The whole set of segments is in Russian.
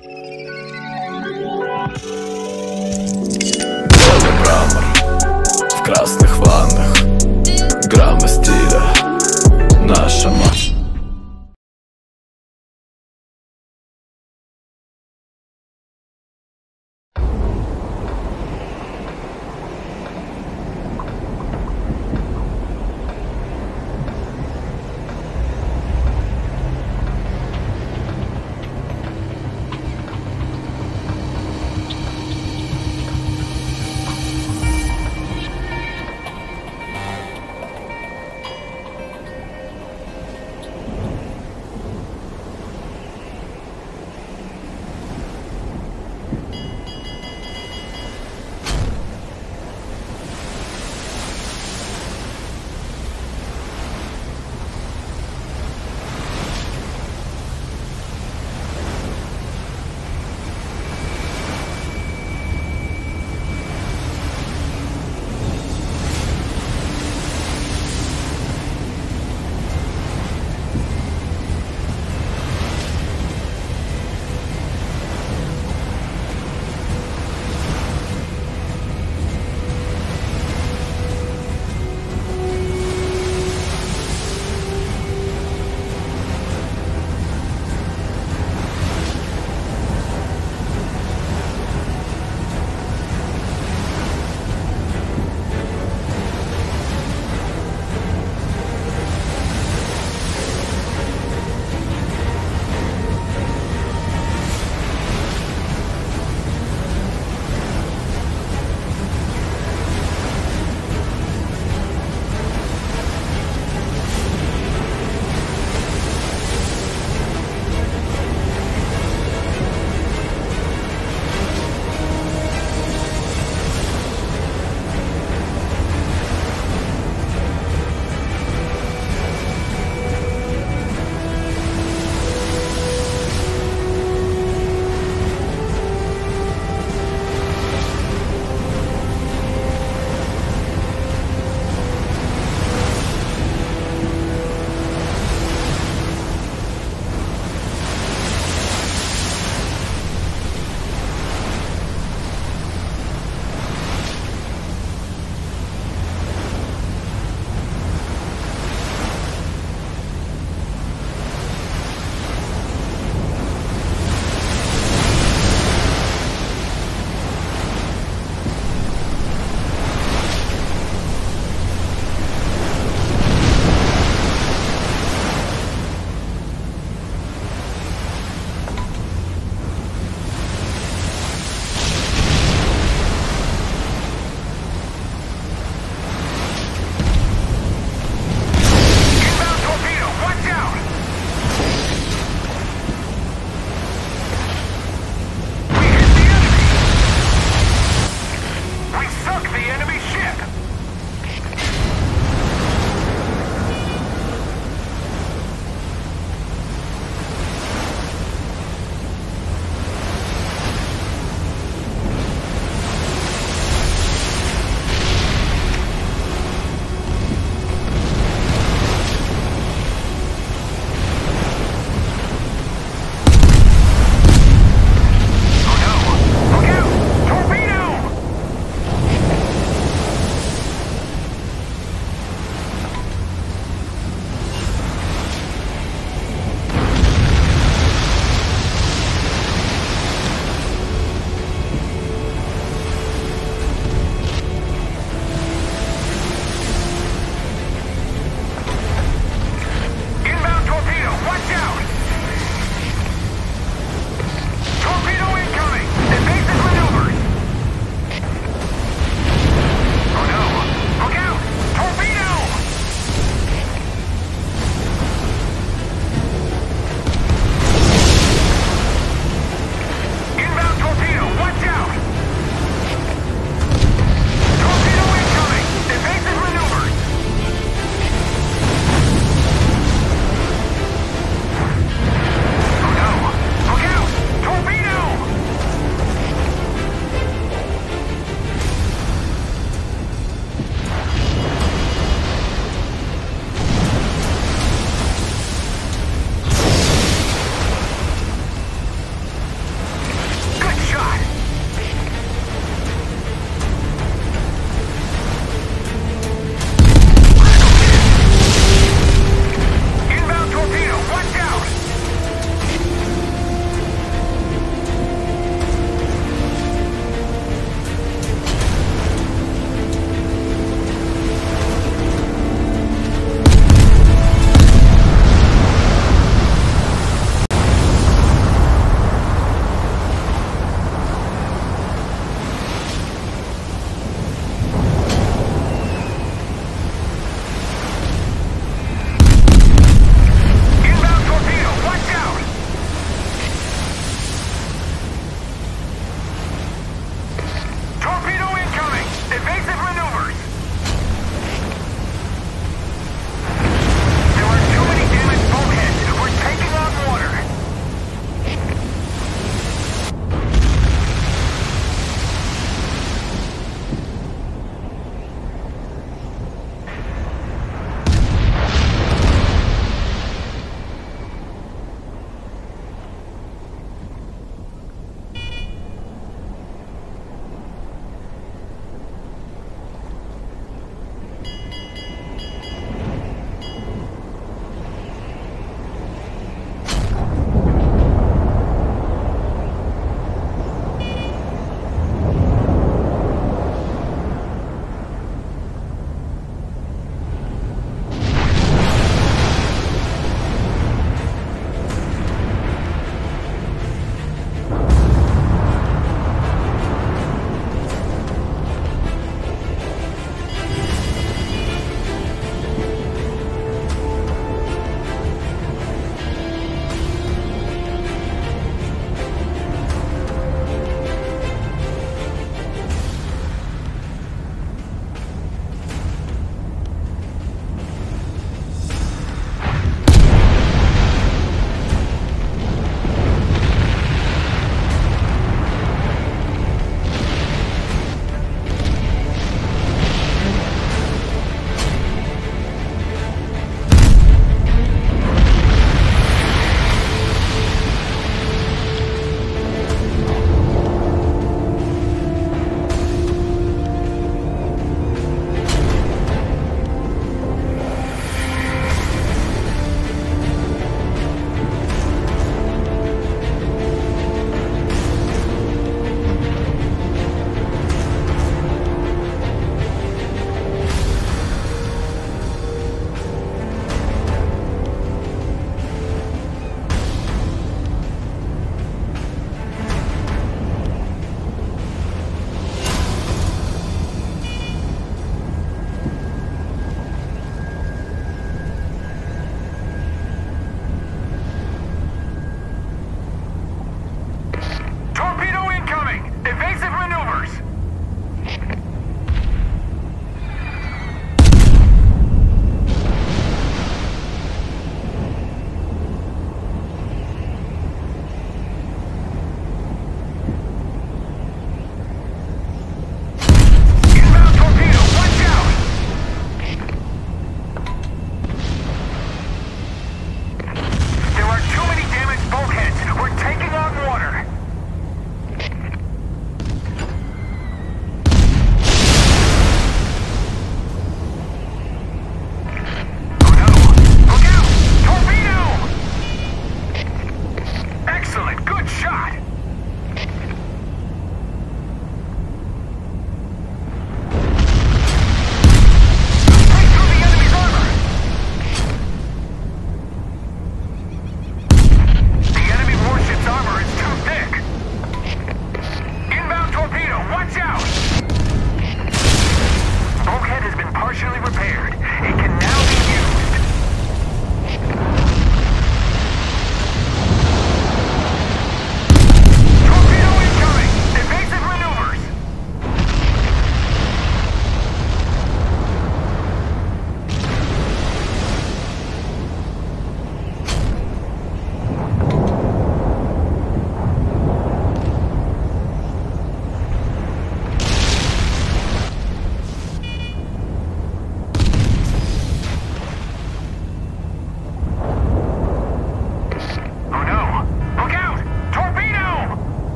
Белый мрамор в красных ваннах. Граммы стиля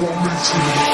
want me.